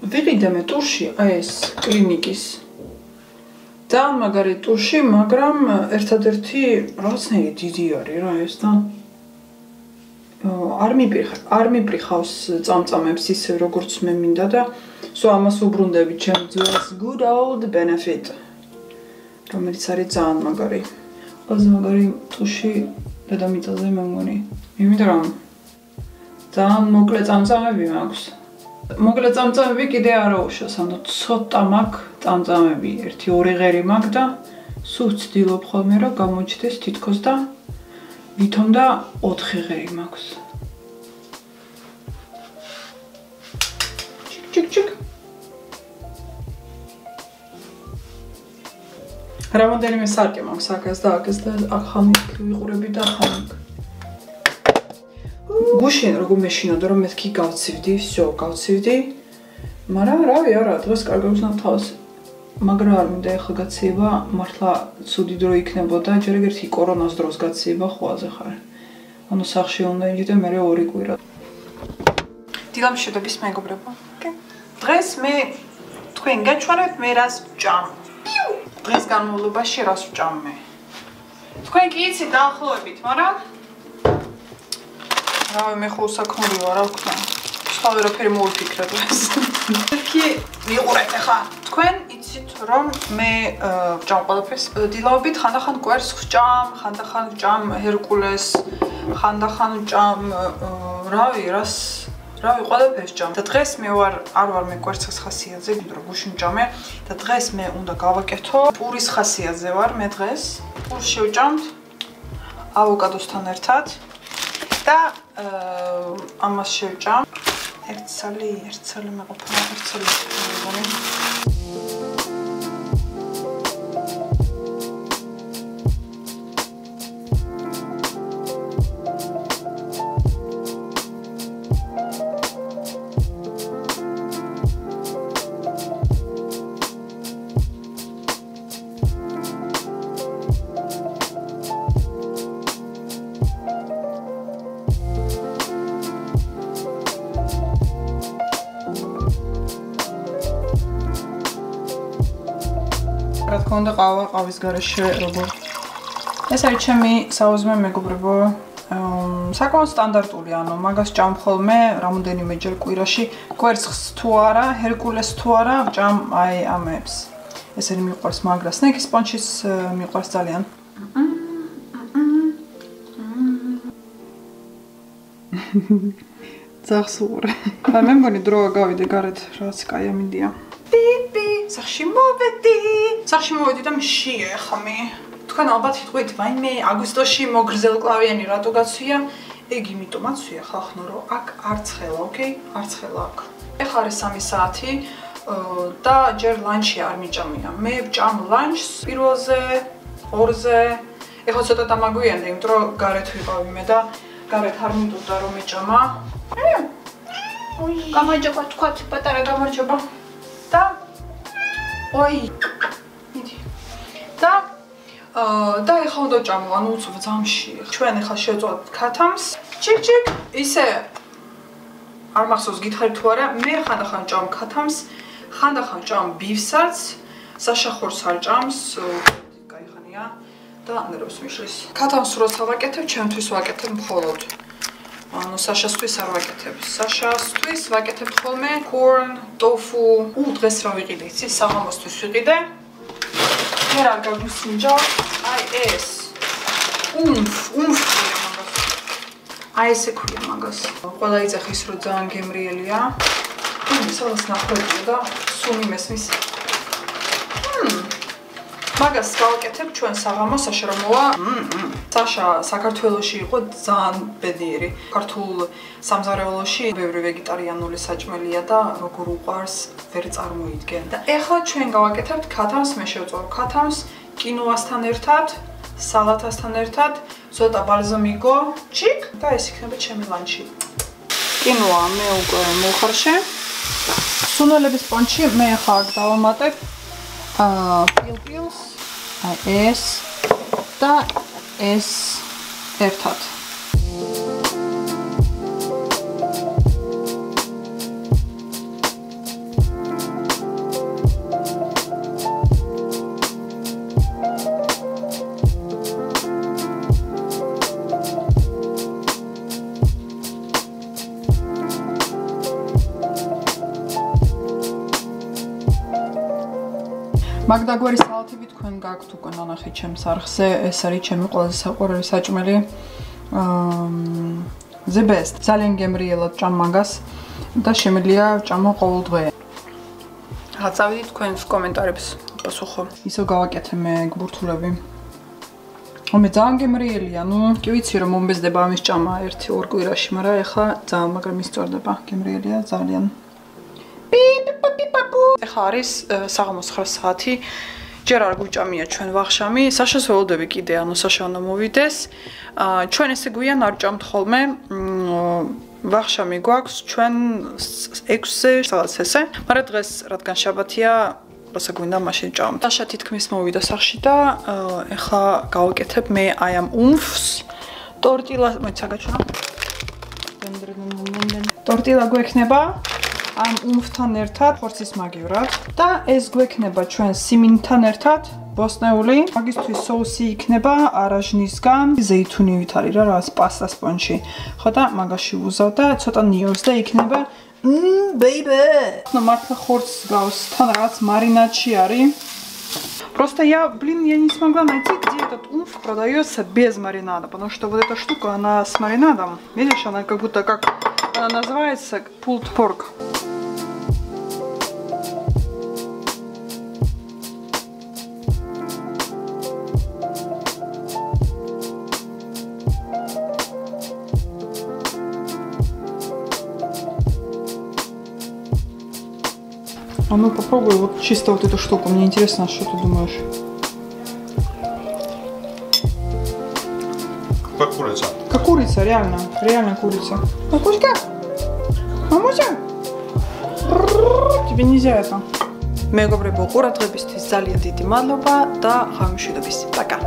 ვიყიდე მე ტურში აი ეს კლინიკის და მაგარი ტურში, მაგრამ ერთადერთი რაღაცნაირი დიდი არის რა ეს და არ მიპირ არ მიპრიხავს წამწამებს ისე როგორც მე მინდა და სო ამას უბრუნდები ჩემ ძველს good old benefit რომელიც არის ძალიან მაგარი. ყველაზე მაგარი ტუში დედამიწაზე მე მგონი. იმიტომ რომ ძალიან მოკლე წამწამები მაქვს. მოკლე წამწამები კიდე არ აუშავს, ანუ ცოტა მაქვს წამწამები, ერთი ორი ღერი მაქვს და სულ ვცდილობ ხოლმე რომ გამოჩდეს თითქოს და ვითომ და 4 ღერი მაქვს. ჩიკ ჩიკ რამოდენიმე სარკე მაქვს აქაც და აქაც და ახალ ვიყურები და ახალ გუშინ როგორ მეშინოდა რომ მეთქი გავცივდი, всё, გავცივდი. მაგრამ რავი, არა, დღეს კარგავს ნათავს. მაგრამ არ მინდა ახლა გაციება, მართლა ცუდი დრო იქნებოდა, ჯერ ერთი კორონას დროს გაციება ხვალზე ხარ. ანუ სახში უნდა იჯდე მე ორი კვირა. დილამ შედების მეგობრებო. დღეს მე თქვენ გაჩვენებთ მე რას ვჭამ. დღეს განმავლობაში რას ვჭამ მე. თქვენ კი იცით დაახლოებით, მაგრამ რავი მე ხო საქმური ვარ, რა ვქნა. სხვა ვერაფერი მოვიფიქრებ ეს. კი მიყურეთ ახლა. თქვენ იცით რომ მე ვჭამ ყველაფერს დილაობით ხანდახან კვერს ვჭამ, ხანდახან ვჭამ ჰერკულეს, ხანდახან ვჭამ რავი რას რავი ყველაფერს ვჭამ. და დღეს მე ვარ არ ვარ მე კვერცხის ხასიათზე, იმიტომ რომ გუშინ ვჭამე და დღეს მე უნდა გავაკეთო პურის ხასიათზე ვარ მე დღეს. პურს შევჭამთ ავოკადოსთან ერთად. და ამას შევჭამ. ერთ ცალი, ერთ ცალი მეყოფა, ერთ ცალი რა თქმა უნდა ყავა ყავის garaშე როგორ? ეს არის ჩემი საუზმე მეგობრებო. საკმაოდ სტანდარტული ანუ მაგას ჭამ ხოლმე რამოდენიმე ჯერ კვირაში. კვერცხს თუ არა ჰერკულეს თუ არა ჭამ აი ამებს. ესენი მიყვარს მაგრა. სნეკის პონჩის მიყვარს ძალიან. ძახსურე მე მგონი დროა გავიდე გარეთ რაც კაი ამინდია პიპი სახში მოვედი სახში მოვედი და მშია ხმი თქვენ ალბათ იტყვით ვაიმე აგვისტოში მოგრძელკლავიანი რატო გაცვია? ეგ იმიტომაც ვია ხახნო რომ აქ არც ხელა ოკეი? არც ხელა აქ. ეხლა არის 3 საათი და ჯერ ლანჩი არ მიჭამია. მე ვჭამ ლანჩს პირველზე ორზე. ეხლა ცოტა დამაგვიანდა იმიტომ რომ გარეთ ვიყავი მე და გარეთ არ მინდოდა რომ მიჭამა. გამარჯობა თქვა პატარა გამარჯობა ოი მიდი და და ეხლა უნდა ჭამო, ანუ უცებ ძამში. ჩვენ ეხლა შევწვათ ქათამს. ჩიკ-ჩიკ, ისე არ მახსოვს გითხარით თუ არა, მე ხანდახან ჭამ ქათამს, ხანდახან ჭამ ბივსაც, საშახურს არ ჭამს, кайხანია და ნერვს მიშლის. ქათამს როცა ვაკეთებ, ჩემთვის ვაკეთებ მხოლოდ ანუ საშასთვის არ ვაკეთებ. საშასთვის ვაკეთებ ხოლმე corn, tofu. უ დღეს რა ვიყიდე? იცი, საღამოსთვის ვიყიდე. მე რა გაგვისინჯა? აი ეს. უმფ, უმფ. აი ესე ქვია მაგას. ყველა იცახის რომ ძალიან გემრიელია. ის alles ნახოთ და სუნი მესმის. მაგას გავაკეთებ ჩვენ საღამო საშა რომ მოვა. საშა საქართველოსში იყო ძალიან ბედნიერი. ქართულ სამზარეულოში ბევრი ვეგეტარიანული საჭმელია და როგორ უყარს ვერ წარმოიდგენ. და ეხლა ჩვენ გავაკეთებთ ქათამს, მე შევწოვ ქათამს კინოასთან ერთად, სალათასთან ერთად, ცოტა ბალზამიკო, ჩიკ და ეს იქნება ჩემი ლანჩი. კინოა მე უკვე მოხარშე. სუნელების პონჩი მე ახლა დავამატებ. აა პილპილს S, da S ert. Magda Goris თქვენ გაქვთ უკვე ნანახი ჩემს არხზე, ეს არის ჩემი ყველაზე საყვარელი საჭმელი. აა the best. ძალიან გემრიელად ჭამ მაგას და შემიძლია ჭამო ყოველდღე. აწავიდით თქვენს კომენტარებს პასუხო. ისო გავაკეთე მე გბურთულები. ომე ძალიან გემრიელია, ну, კი ვიცი რომ მომბეზდება ამის ჭამა 1-2 კვირაში, მაგრამ ეხლა ძალიან მაგრამ ისწორდება. გემრიელია ძალიან. ეხლა არის საღამოს 9 საათი. ჯერ არ გუჭამია ჩვენ ვახშამი, საშესველოდები კიდე, ანუ საშანო მოვიდეს. აა ჩვენ ესე გვიან არ ჭამთ ხოლმე. ვახშამი გვაქვს ჩვენ 6-ზე სადაც ესე. მაგრამ დღეს რადგან შაბათია, როცა გვინდა მაშინ ჭამ. დაშა თითქმის მოვიდა სახში და ეხლა გავაკეთებ მე აი ამ უმფს. ტორტილა, მოიცა გაჩვენა. ტორტილა გვექნება. ამ უმფთან ერთად ხორცის მაგივრად და ეს გვექნება ჩვენ სიმინთან ერთად ბოსტნეული. მაგისთვის соуსი იქნება არაჟნისგან, ზეითუნივით არის რა, რას პასტა სპონჯი. ხო და მაგაში უზავ და ცოტა ნიოს და იქნება მმ ბეიბე. ნუ მართლა ხორცს გავს, თან რაღაც მარინადში არის. Просто я, блин, я не смогла найти, где этот умф продается без маринада, потому что вот эта штука, она с маринадом, видишь, она как будто как, она называется пулт порк. А ну попробуй вот чисто вот эту штуку. Мне интересно, что ты думаешь. Как курица. Как курица, реально. Реально курица. Мамуська! Мамуся! Тебе нельзя это. Megabri bu kurat ve biz tizsal yediydi madluba da hamşudu. Пока.